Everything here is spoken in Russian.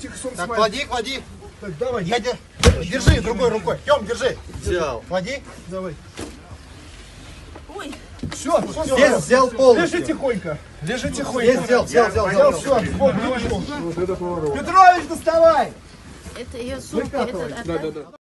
Тихо, сон Так, клади, клади. Так, давай. Я де- держи другой рукой. Тем, держи. Взял. Клади. Давай. Ой, Все, Здесь все. взял полностью. Лежи тихонько. Лежи тихонько. Здесь взял, взял, Взял, взял. все, сбоку. Петрович, доставай! это ее сумка, Да, да, да.